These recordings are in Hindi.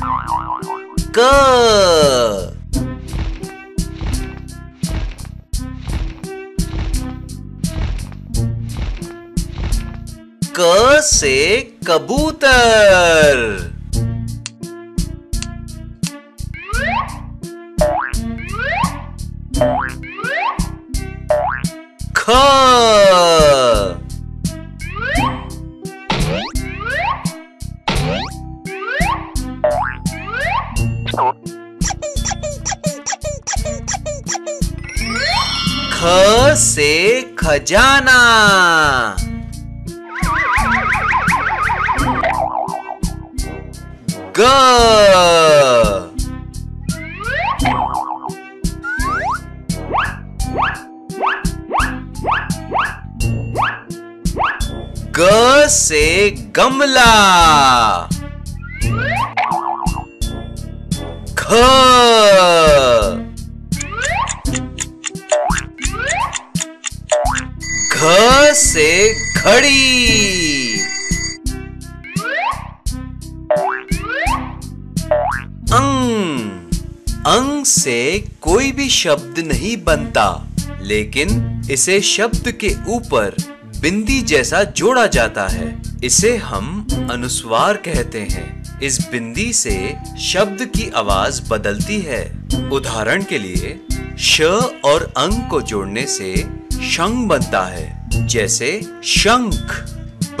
क। क से कबूतर। ख। खजाना। ग ग से गमला। ख! घ से घड़ी। अंग अंग से कोई भी शब्द नहीं बनता, लेकिन इसे शब्द के ऊपर बिंदी जैसा जोड़ा जाता है। इसे हम अनुस्वार कहते हैं। इस बिंदी से शब्द की आवाज़ बदलती है। उदाहरण के लिए, श और अंग को जोड़ने से शंग बनता है। जैसे शंख,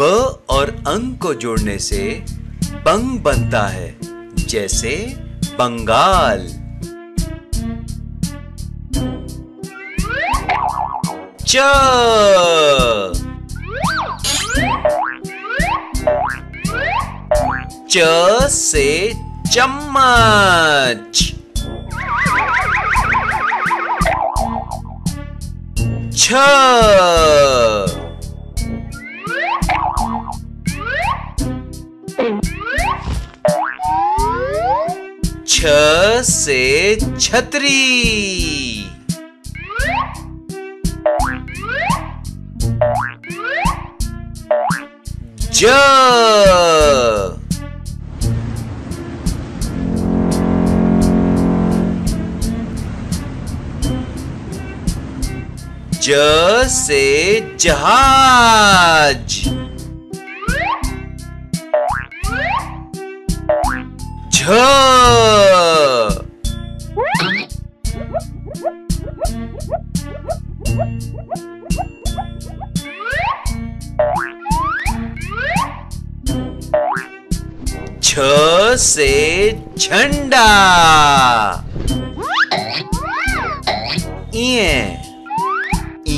ब और अंग को जोड़ने से बंग बनता है, जैसे बंगाल। च। च से चम्मच। छ छ से छतरी। ज। ज से जहाज़। झ। छ से झंडा। इए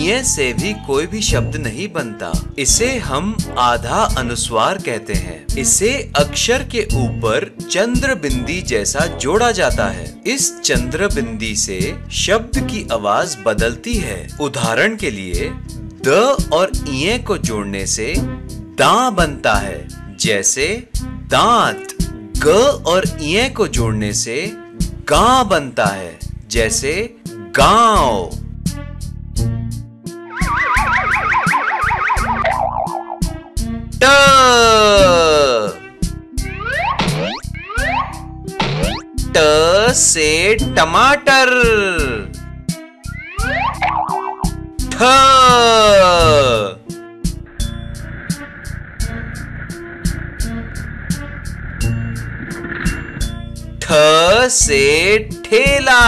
इए से भी कोई भी शब्द नहीं बनता। इसे हम आधा अनुस्वार कहते हैं। इसे अक्षर के ऊपर चंद्र बिंदी जैसा जोड़ा जाता है। इस चंद्र बिंदी से शब्द की आवाज़ बदलती है। उदाहरण के लिए, द और इए को जोड़ने से दा बनता है। जैसे, दांत, ग और इए को जोड़ने से गा बनता है। जैसे, गाँव। से टमाटर। ठ। ठ से ठेला।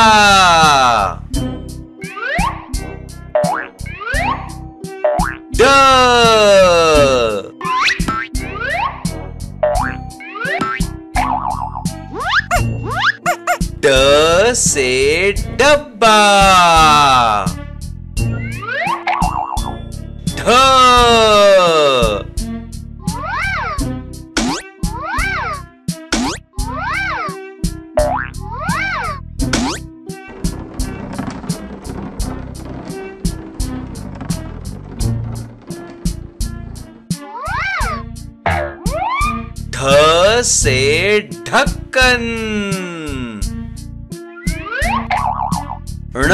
ड। ड से डब्बा। ढ। ढ से ढक्कन। ण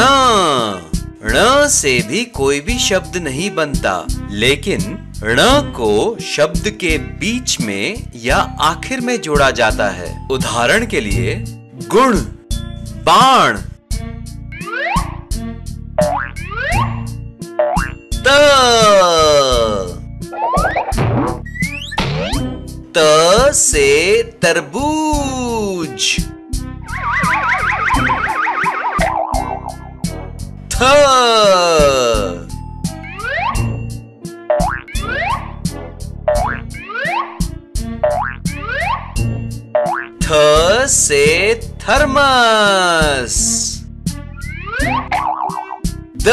ण से भी कोई भी शब्द नहीं बनता, लेकिन ण को शब्द के बीच में या आखिर में जोड़ा जाता है। उदाहरण के लिए, गुण, बाण। त। त से तरबूज। थ। से थर्मस। द।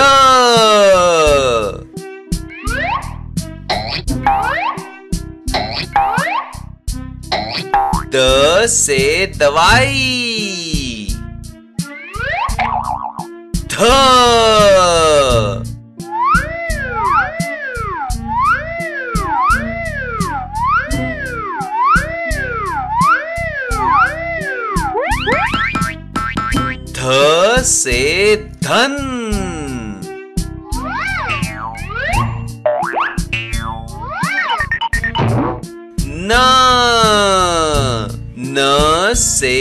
द से दवाई। ध ध से धन न न से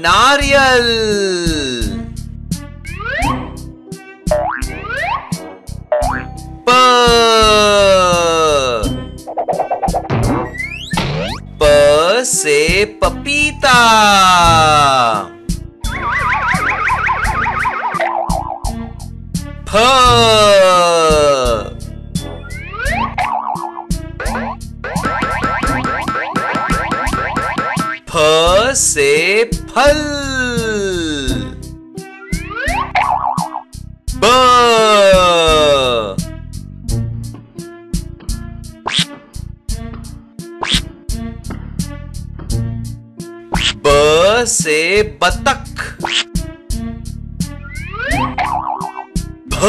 नारियल फ से फल से बतख। भ।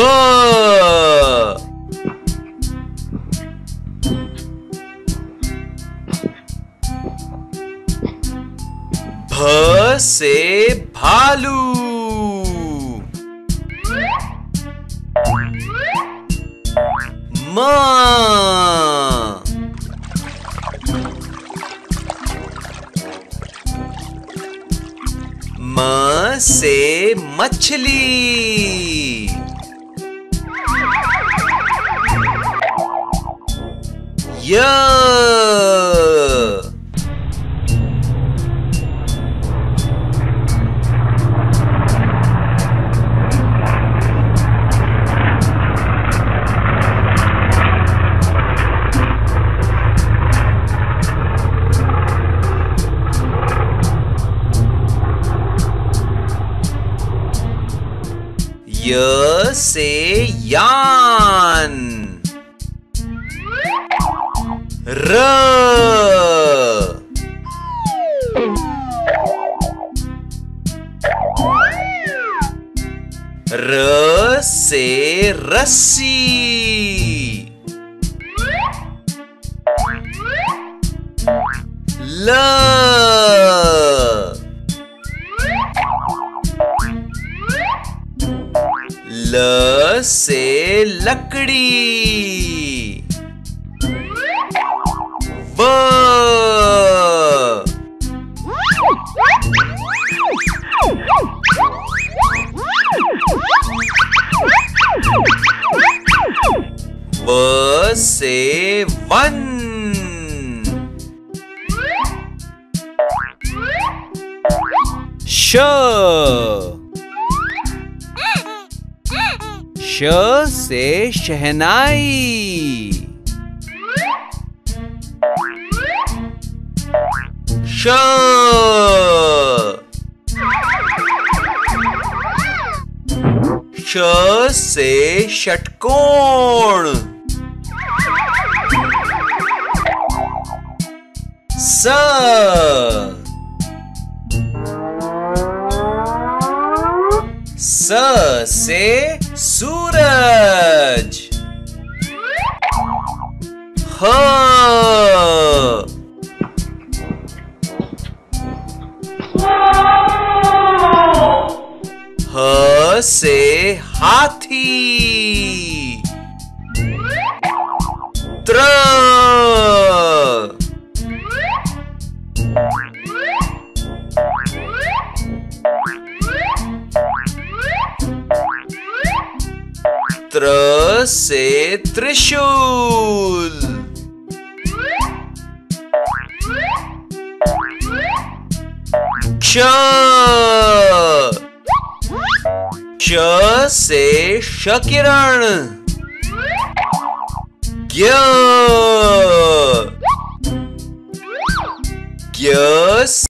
भ से भालू। म। से मछली। य य से यान र र से रस्सी ल से लकड़ी। ब। व से वन। श। से शहनाई। श। श से षटकोण। स। स से सूरज। ह। ह से हाथी। त्र। त्र से त्रिशूल। क्ष। क्ष से शकिरण ज्ञ। ज्ञ